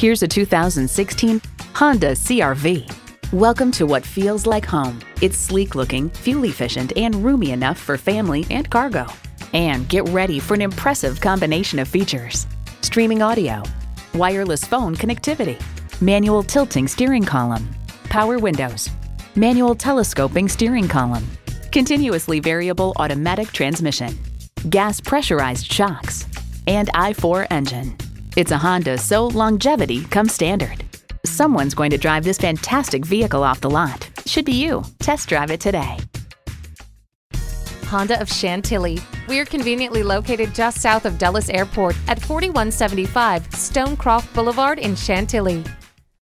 Here's a 2016 Honda CRV. Welcome to what feels like home. It's sleek looking, fuel efficient, and roomy enough for family and cargo. And get ready for an impressive combination of features streaming audio, wireless phone connectivity, manual tilting steering column, power windows, manual telescoping steering column, continuously variable automatic transmission, gas pressurized shocks, and i4 engine. It's a Honda, so longevity comes standard. Someone's going to drive this fantastic vehicle off the lot. Should be you. Test drive it today. Honda of Chantilly. We're conveniently located just south of Dulles Airport at 4175 Stonecroft Boulevard in Chantilly.